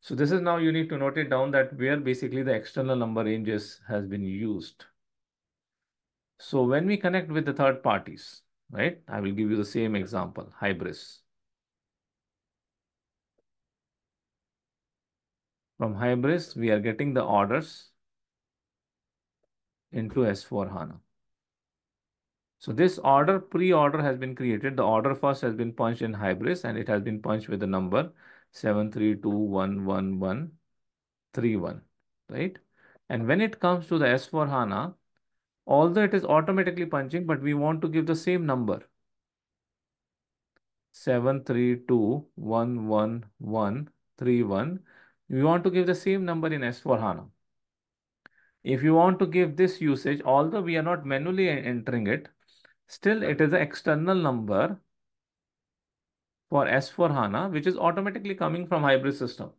So this is now you need to note it down that where basically the external number ranges has been used. So when we connect with the third parties, right? I will give you the same example, Hybris. From Hybris, we are getting the orders into S4 HANA. So this order, pre-order has been created. The order first has been punched in Hybris and it has been punched with the number 7321131, right? And when it comes to the S4 HANA, although it is automatically punching, but we want to give the same number. 7321131. We want to give the same number in S4 HANA. If you want to give this usage, although we are not manually entering it, still it is an external number for S4 HANA, which is automatically coming from Hybris system.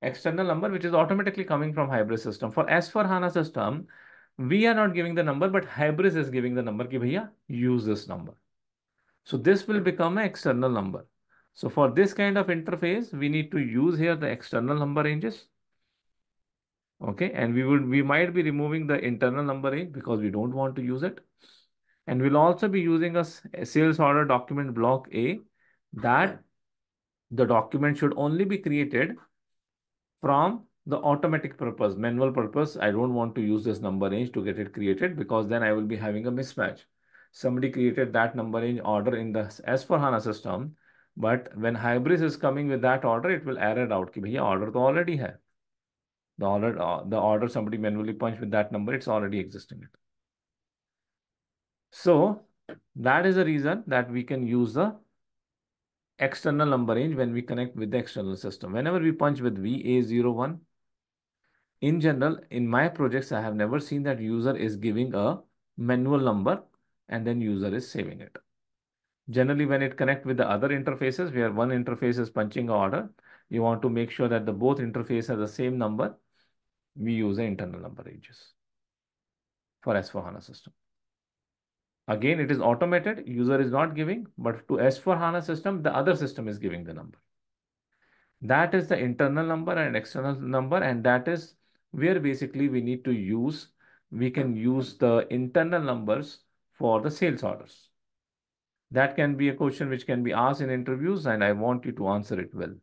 External number, which is automatically coming from Hybris system. For S4 HANA system, we are not giving the number, but Hybris is giving the number. Ki bhaiya, use this number. So this will become an external number. So for this kind of interface, we need to use here the external number ranges. Okay, and we would we might be removing the internal number range because we don't want to use it. And we'll also be using a sales order document block A that the document should only be created from the automatic purpose, manual purpose. I don't want to use this number range to get it created because then I will be having a mismatch. Somebody created that number range order in the S4HANA system, but when Hybris is coming with that order, it will error out ki bhaiya order to already hai. The order, uh, the order somebody manually punched with that number, it's already existing. So that is the reason that we can use the external number range when we connect with the external system. Whenever we punch with VA01, in general, in my projects, I have never seen that user is giving a manual number and then user is saving it. Generally, when it connect with the other interfaces, where one interface is punching order, you want to make sure that the both interface has the same number. We use the internal number ranges for S4HANA system. Again, it is automated. User is not giving, but to S4 HANA system, the other system is giving the number. That is the internal number and external number. And that is where basically we need to use, we can use the internal numbers for the sales orders. That can be a question which can be asked in interviews and I want you to answer it well.